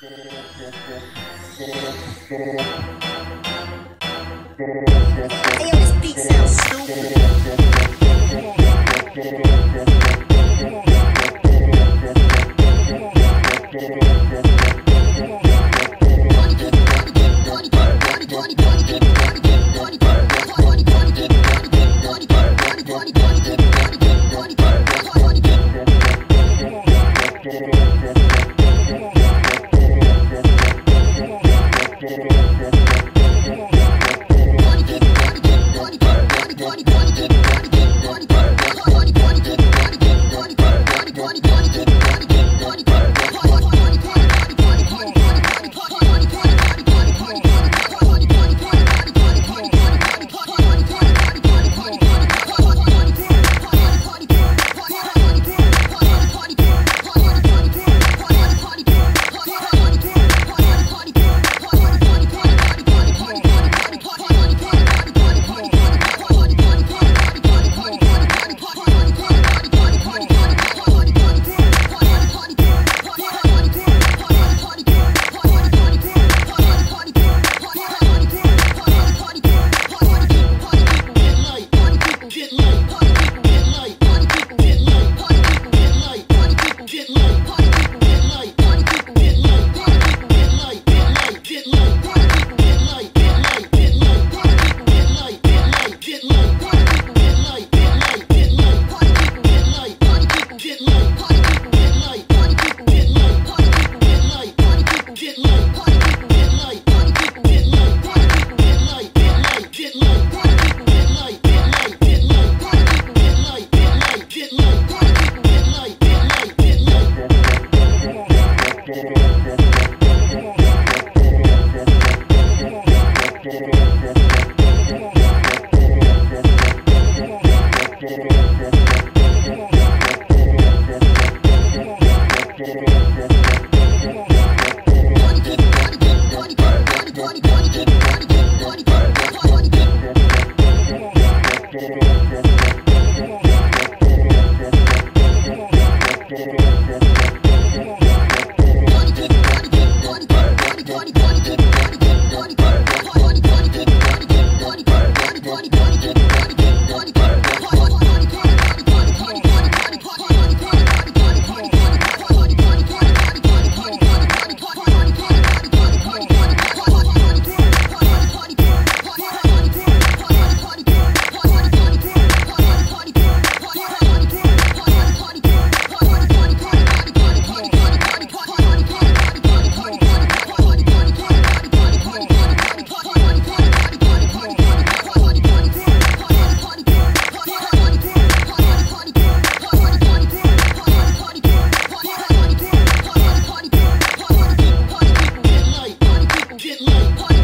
Damn, this beat sounds stupid. Money, money, get low.